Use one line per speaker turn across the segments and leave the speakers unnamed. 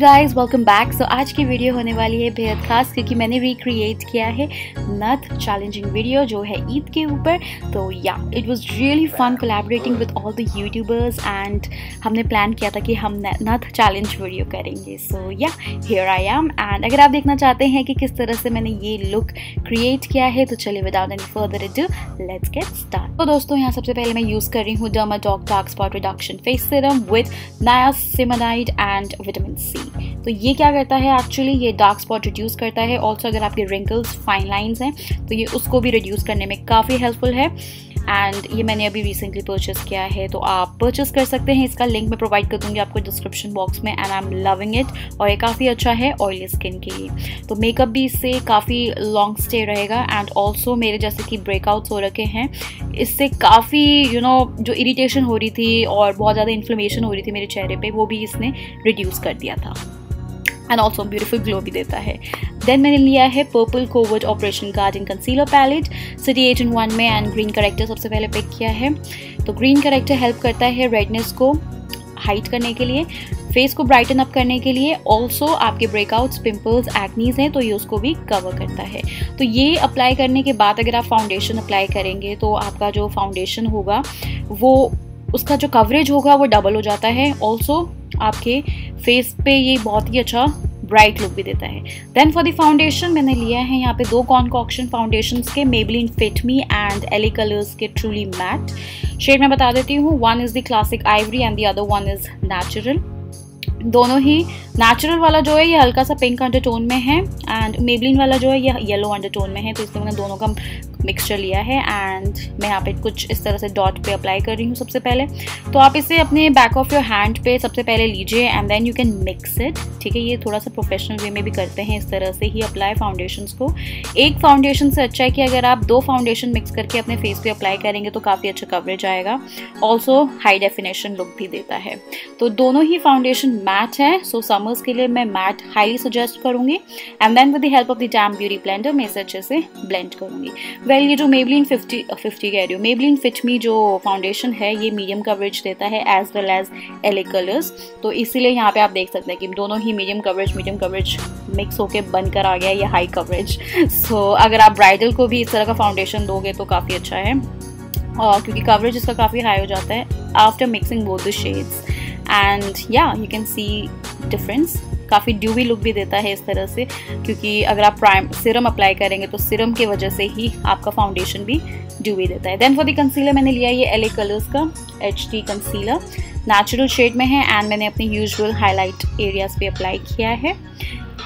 Guys welcome back so आज की video होने वाली है बेहद खास, क्योंकि मैंने रिक्रिएट किया है नथ चैलेंजिंग वीडियो जो है ईद के ऊपर। तो yeah it was really fun collaborating with all the YouTubers and हमने प्लान किया था कि हम नथ चैलेंज वीडियो करेंगे। सो या हियर आई एम एंड अगर आप देखना चाहते हैं कि किस तरह से मैंने ये लुक क्रिएट किया है तो चलिए without any further ado let's get start तो दोस्तों, यहाँ सबसे पहले मैं यूज़ कर रही हूँ Derma Co dark spot reduction face serum with niacinamide and vitamin C तो ये क्या करता है एक्चुअली ये डार्क स्पॉट रिड्यूस करता है। ऑल्सो अगर आपके रिंकल्स फाइन लाइन्स हैं तो ये उसको भी रिड्यूस करने में काफ़ी हेल्पफुल है। एंड ये मैंने अभी रिसेंटली परचेस किया है तो आप परचेस कर सकते हैं। इसका लिंक मैं प्रोवाइड कर दूँगी आपको डिस्क्रिप्शन बॉक्स में and I am loving it और ये काफ़ी अच्छा है ऑयली स्किन के लिए। तो मेकअप भी इससे काफ़ी लॉन्ग स्टे रहेगा एंड ऑल्सो मेरे जैसे कि ब्रेकआउट्स हो रखे हैं, इससे काफ़ी यू नो जो इरीटेशन हो रही थी और बहुत ज़्यादा इन्फ्लेमेशन हो रही थी मेरे चेहरे पर वो भी इसने रिड्यूस कर दिया था। एंड ऑल्सो ब्यूटीफुल ग्लो भी देता है। देन मैंने लिया है purple covered operation garden concealer palette city eight in one में एंड ग्रीन करेक्टर सबसे पहले पिक किया है। तो ग्रीन करेक्टर हेल्प करता है रेडनेस को हाइट करने के लिए फेस को ब्राइटन अप करने के लिए। ऑल्सो आपके ब्रेकआउट्स पिंपल्स एक्नीज हैं तो ये उसको भी कवर करता है। तो ये अप्लाई करने के बाद अगर आप फाउंडेशन अप्लाई करेंगे तो आपका जो फाउंडेशन होगा, वो उसका जो कवरेज होगा, वो डबल हो जाता है। ऑल्सो आपके फेस पे ये बहुत ही अच्छा ब्राइट लुक भी देता है। देन फॉर द फाउंडेशन मैंने लिया है यहाँ पे दो कॉन्कॉक्शन फाउंडेशन के Maybelline Fit Me and Elle colours के ट्रूली मैट शेड मैं बता देती हूँ one is the classic ivory and the other one is natural दोनों ही नेचुरल वाला जो है, ये हल्का सा पिंक अंडरटोन में है एंड मेबलिन वाला जो है, ये येलो अंडरटोन में है तो इसलिए मैंने दोनों का मिक्सचर लिया है एंड मैं यहाँ पे कुछ इस तरह से डॉट पे अप्लाई कर रही हूँ सबसे पहले। तो आप इसे अपने बैक ऑफ़ योर हैंड पे सबसे पहले लीजिए and then you can mix it ठीक है? ये थोड़ा सा प्रोफेशनल वे में भी करते हैं इस तरह से ही अप्लाई फाउंडेशन को। एक फाउंडेशन से अच्छा है कि अगर आप दो फाउंडेशन मिक्स करके अपने फेस पे अप्लाई करेंगे तो काफ़ी अच्छा कवरेज आएगा। ऑल्सो हाई डेफिनेशन लुक भी देता है। तो दोनों ही फाउंडेशन मैट है सो so समर्स के लिए मैं मैट हाईली सजेस्ट करूँगी and then with the help of the damp beauty blender मैं इसे अच्छे से ब्लेंड करूँगी। वेल ये जो मेबलिन फिफ्टी फिफ्टी कह रही हूँ मेबलिन फिट मी जो फाउंडेशन है, ये मीडियम कवरेज देता है as well as Elle colours तो इसीलिए यहाँ पे आप देख सकते हैं कि दोनों ही medium coverage medium coverage mix होके बनकर आ गया ये हाई कवरेज सो अगर आप ब्राइडल को भी इस तरह का फाउंडेशन दोगे तो काफ़ी अच्छा है. और क्योंकि कवरेज इसका काफ़ी हाई हो जाता है after mixing both the shades and या यू कैन सी डिफरेंस काफ़ी ड्यूवी लुक भी देता है इस तरह से क्योंकि अगर आप प्राइम सिरम अप्लाई करेंगे तो सिरम की वजह से ही आपका फाउंडेशन भी ड्यूवी देता है। देन फॉर द कंसीलर मैंने लिया ये एल कलर्स का H D concealer natural shade में है एंड मैंने अपने यूजुअल हाईलाइट एरियाज़ पे अप्लाई किया है।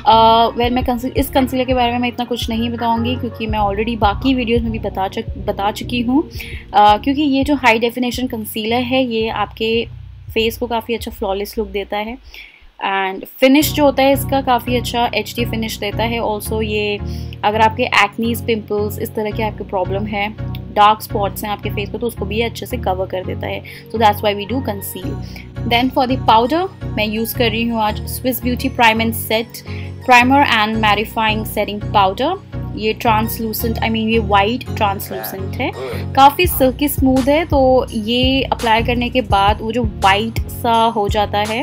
वेल uh, मैं इस कंसीलर के बारे में मैं इतना कुछ नहीं बताऊँगी क्योंकि मैं ऑलरेडी बाकी वीडियोस में भी बता चुक बता चुकी हूँ। uh, क्योंकि ये जो हाई डेफिनेशन कंसीलर है ये आपके फेस को काफ़ी अच्छा फ्लॉलेस लुक देता है। एंड फिनिश जो होता है इसका काफ़ी अच्छा एच डी फिनिश देता है। ऑल्सो ये अगर आपके एक्नीज पिम्पल्स इस तरह के आपके प्रॉब्लम है डार्क स्पॉट्स हैं आपके फेस पे तो उसको भी अच्छे से कवर कर देता है। So that's why we do conceal then for the powder मैं यूज़ कर रही हूँ आज Swiss Beauty prime and set primer and mattifying setting powder ये ट्रांसलूसेंट आई मीन ये वाइट ट्रांसलूसेंट है। काफ़ी सिल्की स्मूथ है तो ये अप्लाई करने के बाद वो जो वाइट सा हो जाता है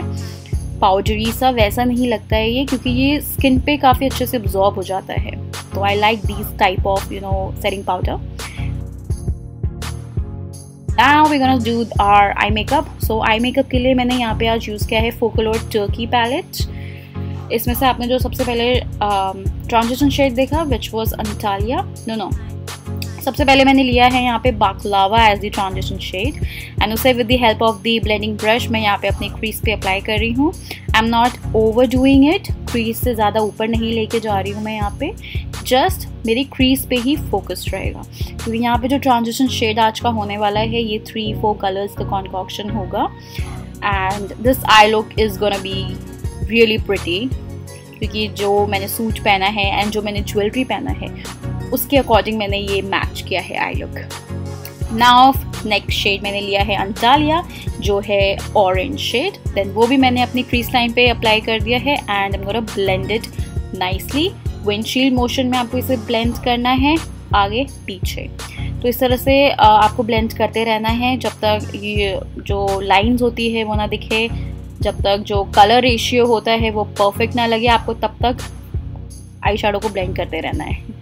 पाउडरी सा वैसा नहीं लगता है ये क्योंकि ये स्किन पे काफ़ी अच्छे से अब्जॉर्ब हो जाता है। तो I like this type of you know setting powder Now we're gonna do our eye makeup. So eye makeup के लिए मैंने यहाँ पे आज यूज़ किया है फोकलोर टर्की पैलेट इसमें से आपने जो सबसे पहले ट्रांजिशन um, शेड देखा which was Antalya no no सबसे पहले मैंने लिया है यहाँ पे baklava as the transition shade and उसे with the help of the blending brush मैं यहाँ पे अपनी क्रीज पे अप्लाई कर रही हूँ। I am not overdoing it crease से ज़्यादा ऊपर नहीं लेके जा रही हूँ मैं यहाँ पे। जस्ट मेरी क्रीज पे ही फोकस रहेगा। क्योंकि यहाँ पे जो ट्रांजिशन शेड आज का होने वाला है, ये थ्री फोर कलर्स का कॉन्कॉक्शन होगा। And this eye look is gonna be really pretty क्योंकि जो मैंने सूट पहना है एंड जो मैंने ज्वेलरी पहना है उसके अकॉर्डिंग मैंने ये मैच किया है eye look now next shade मैंने लिया है अंटालिया जो है ऑरेंज शेड देन वो भी मैंने अपनी क्रीज लाइन पे अप्लाई कर दिया है and am gonna blend it nicely windshield motion में आपको इसे ब्लेंड करना है, आगे, पीछे. तो इस तरह से आपको ब्लेंड करते रहना है जब तक ये जो लाइंस होती है वो ना दिखे, जब तक जो कलर रेशियो होता है वो परफेक्ट ना लगे, आपको तब तक आई को ब्लेंड करते रहना है.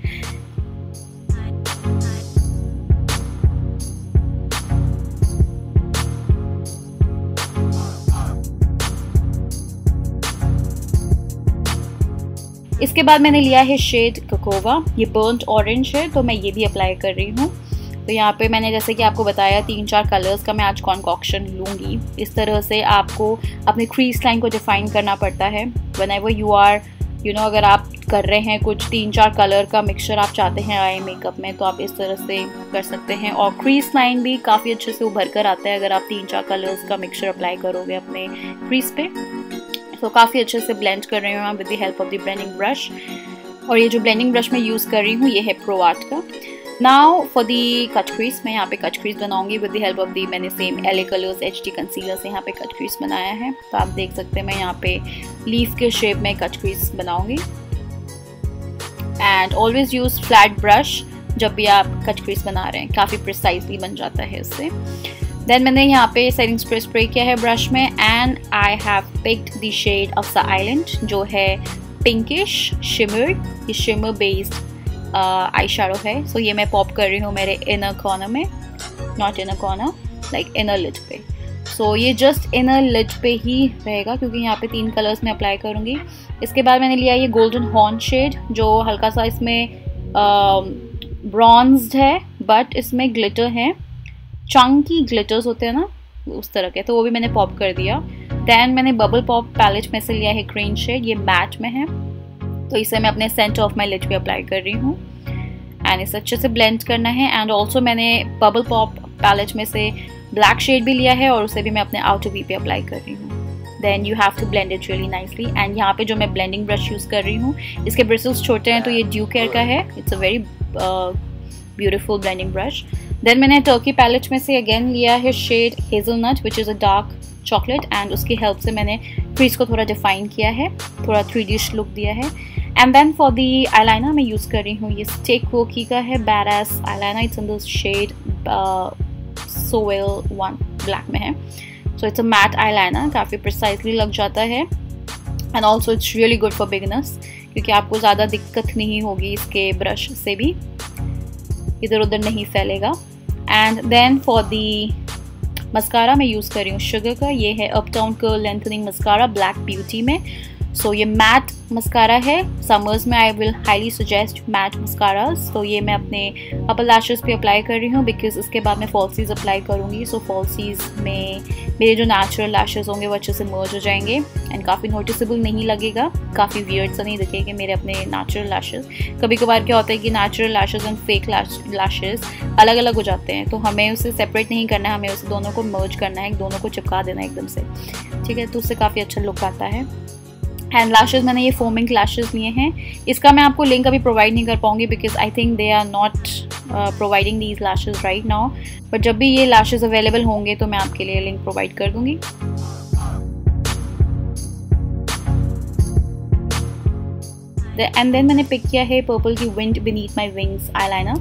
इसके बाद मैंने लिया है शेड ककोवा ये बर्नट ऑरेंज है तो मैं ये भी अप्लाई कर रही हूँ. तो यहाँ पे मैंने जैसे कि आपको बताया तीन चार कलर्स का मैं आज कॉन्कॉक्शन लूँगी. इस तरह से आपको अपने क्रीज लाइन को डिफाइन करना पड़ता है. Whenever you are you know अगर आप कर रहे हैं कुछ तीन चार कलर का मिक्सचर आप चाहते हैं आई मेकअप में तो आप इस तरह से कर सकते हैं. और क्रीज लाइन भी काफ़ी अच्छे से उभर कर आता है अगर आप तीन चार कलर्स का मिक्सचर अप्लाई करोगे अपने क्रीज पे. तो काफ़ी अच्छे से ब्लेंड कर रही हूँ with the help of the blending brush और ये जो ब्लेंडिंग ब्रश मैं यूज़ कर रही हूँ, ये है प्रो आर्ट का. Now for the cut crease मैं यहाँ पे कट क्रीज बनाऊँगी with the help of the मैंने सेम एले कलर्स एच डी कंसीलर से यहाँ पे कट क्रीज बनाया है. तो आप देख सकते हैं मैं यहाँ पे लीफ के शेप में कट क्रीज बनाऊँगी. And always use flat brush जब भी आप कट क्रीज बना रहे हैं. काफ़ी प्रिसाइजली बन जाता है इससे. देन मैंने यहाँ पे सेटिंग स्प्रे स्प्रे किया है ब्रश में and I have picked the shade of the island जो है पिंकिश शिमर ये शिमर बेस्ड आई शेडो है. सो so, ये मैं पॉप कर रही हूँ मेरे इनर कॉर्नर में not inner corner like inner lid पे. सो so, ये जस्ट इनर लिट पे ही रहेगा क्योंकि यहाँ पे तीन कलर्स में अप्लाई करूँगी. इसके बाद मैंने लिया ये गोल्डन हॉर्न शेड जो हल्का सा इसमें ब्रॉन्ज्ड है बट इसमें ग्लिटर है. चंकी ग्लिटर्स होते हैं ना, उस तरह के तो वो भी मैंने पॉप कर दिया। दैन मैंने बबल पॉप पैलेट में से लिया है ग्रीन शेड ये मैट में है। तो इसे मैं अपने सेंटर ऑफ़ माई लिट पे अप्लाई कर रही हूँ। एंड इसे अच्छे से ब्लेंड करना है। एंड ऑल्सो मैंने बबल पॉप पैलेट में से ब्लैक शेड भी लिया है और उसे भी मैं अपने आउटर वी पे अप्लाई कर रही हूँ। Then you have to blend it really nicely and यहाँ पे जो मैं ब्लेंडिंग ब्रश यूज़ कर रही हूँ, इसके ब्रिसल्स छोटे हैं तो ये ड्यू केयर का है। It's a very beautiful blending brush then मैंने टर्की पैलेट में से अगेन लिया है shade hazelnut which is a dark chocolate and उसकी हेल्प से मैंने क्रीज को थोड़ा डिफाइन किया है, थोड़ा थ्री डिश लुक दिया है. And then for the eyeliner मैं यूज़ कर रही हूँ, ये स्टेक वोकी का है बैरास eyeliner it's in the shade shovel one black में है. So it's a matte eyeliner काफ़ी प्रिसाइजली लग जाता है. And also it's really good for beginners क्योंकि आपको ज़्यादा दिक्कत नहीं होगी इसके ब्रश से भी. इधर उधर नहीं फैलेगा। And then for the mascara मैं यूज़ कर रही हूँ शुगर का। ये है अप टाउन का लेंथनिंग मस्कारा ब्लैक ब्यूटी में। सो ये मैट मस्कारा है। समर्स में I will highly suggest matte mascara तो ये मैं अपने अपर लैशेस पे अप्लाई कर रही हूँ बिकॉज़ इसके बाद मैं फॉल्सीज अप्लाई करूँगी। सो फॉल्सीज में मेरे जो नेचुरल लैशेस होंगे वो अच्छे से मर्ज हो जाएँगे एंड काफ़ी नोटिसेबल नहीं लगेगा। काफ़ी वियर्ड सा नहीं दिखेगा मेरे अपने नेचुरल लैशेस कभी कभार क्या होता है कि natural lashes and fake lashes अलग अलग हो जाते हैं। तो हमें उसे सेपरेट नहीं करना है। हमें उसे दोनों को मर्ज करना है। दोनों को चिपका देना है एकदम से। ठीक है? तो उससे काफ़ी अच्छा लुक आता है। हैंड लाशेज़ मैंने ये फोमिंग लाशेज़ लिए हैं। इसका मैं आपको लिंक अभी प्रोवाइड नहीं कर पाऊँगी because I think they are not providing these lashes right now but जब भी ये लाशेज़ अवेलेबल होंगे तो मैं आपके लिए लिंक प्रोवाइड कर दूँगी। एंड देन मैंने पिक किया है पर्पल की wind beneath my wings eye liner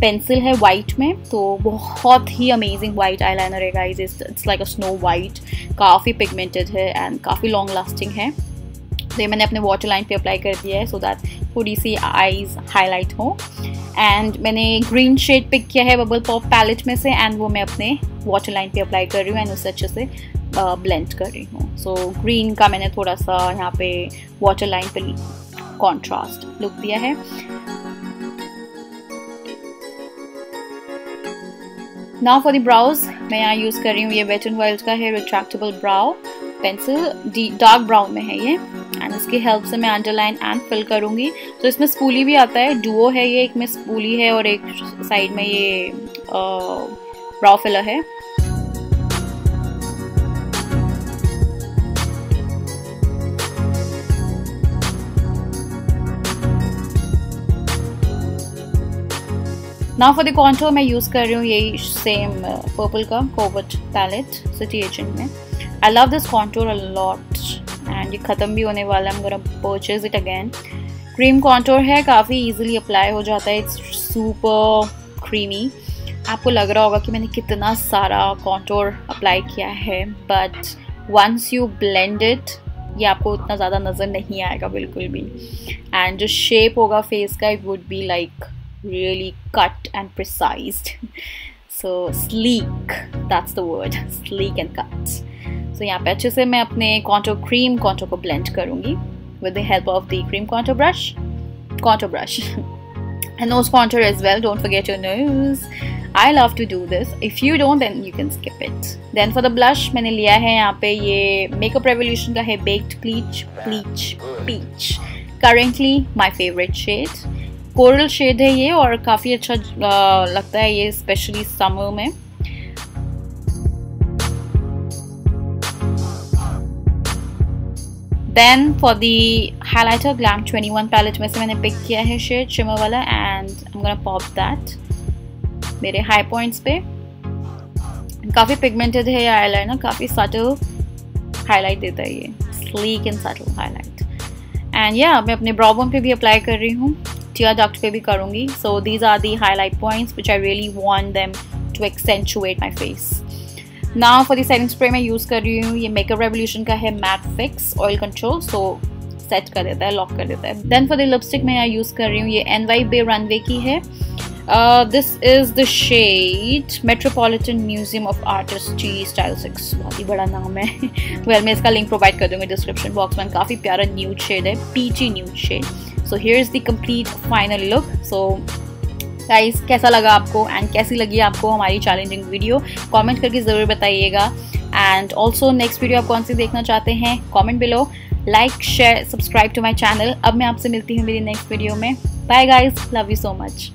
pencil है वाइट में तो बहुत ही अमेजिंग वाइट आई लाइनर है guys it's like a snow white काफ़ी पिगमेंटेड है एंड काफ़ी लॉन्ग लास्टिंग है। तो ये मैंने अपने वाटर लाइन पे अप्लाई कर दिया है सो दैट थोड़ी सी आईज हाईलाइट हो. एंड मैंने ग्रीन शेड पिक किया है बबल पॉप पैलेट में से एंड वो मैं अपने वाटर लाइन पे अप्लाई कर रही हूँ एंड उससे अच्छे से ब्लेंड uh, कर रही हूँ. सो ग्रीन का मैंने थोड़ा सा यहाँ पे वाटर लाइन पे कॉन्ट्रास्ट लुक दिया है. नाउ फॉर द ब्राउज मैं यहाँ यूज़ कर रही हूँ ये वेट एंड वाइल्ड का है retractable brow pencil dark brown में है ये. एंड इसकी हेल्प से मैं अंडरलाइन एंड फिल करूँगी। तो इसमें स्पूली भी आता है। डुओ है ये, एक में स्पूली है और एक साइड में ये ब्राउ फिलर है। नाउ फॉर द कॉन्टोर मैं यूज़ कर रही हूँ यही सेम पर्पल का कोवट पैलेट सिटी एजेंट में। I love this contour lot ये ख़त्म भी होने वाला है। I'm purchase it again cream contour है, काफ़ी ईजिली अप्लाई हो जाता है। इट्स सुपर क्रीमी आपको लग रहा होगा कि मैंने कितना सारा कॉन्टोर अप्लाई किया है but once you blend it ये आपको उतना ज़्यादा नज़र नहीं आएगा बिल्कुल भी। एंड जो शेप होगा फेस का it would be like really cut and precised so sleek that's the word sleek and cut so यहाँ पे अच्छे से मैं अपने कॉन्टो क्रीम कॉन्टो को ब्लेंड करूँगी with the help of the cream contour brush contour brush and nose contour as well don't forget your nose I love to do this if you don't then you can skip it then for the blush मैंने लिया है यहाँ पे ये Makeup Revolution का है baked प्लीच प्लीच peach currently my favourite shade coral shade है ये और काफ़ी अच्छा लगता है ये स्पेशली समर में. Then for the highlighter glam 21 palette में से मैंने पिक किया है शेड शिमर वाला and I am gonna pop that मेरे हाई पॉइंट्स पे। काफ़ी पिगमेंटेड है ये आईलाइनर काफ़ी सटल हाईलाइट देता है ये। Sleek and subtle highlight and या मैं अपने ब्रॉबन पे भी अप्लाई कर रही हूँ। टिया डक्ट पे भी करूँगी। So these are the highlight points which I really want them to accentuate my face now for the setting spray मैं यूज़ कर रही हूँ ये मेकअप रेवोल्यूशन का है matte fix oil control so set कर देता है लॉक कर देता है। देन फॉर द लिपस्टिक मैं यहाँ यूज़ कर रही हूँ ये एन वाई बे रनवे की है। This is the shade Metropolitan Museum of artist style six बहुत ही बड़ा नाम है। वेल well, मैं इसका लिंक प्रोवाइड कर दूँगी डिस्क्रिप्शन बॉक्स में। काफ़ी प्यारा न्यूड शेड है peachy nude shade so here is the complete final look so guys कैसा लगा आपको? एंड कैसी लगी आपको हमारी चैलेंजिंग वीडियो कमेंट करके ज़रूर बताइएगा। एंड ऑल्सो नेक्स्ट वीडियो आप कौन सी देखना चाहते हैं? Comment below like share subscribe to my channel अब मैं आपसे मिलती हूँ मेरी नेक्स्ट वीडियो में। Bye guys love you so much